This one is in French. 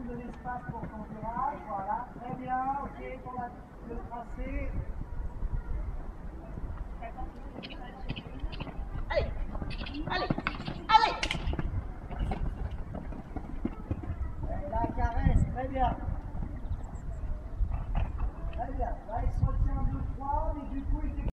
de l'espace pour ton virage. Voilà, très bien. Ok, pour la, le tracé. Allez, allez, allez. Caresse, très bien. Très bien. Là, il se retient 2-3, mais du coup,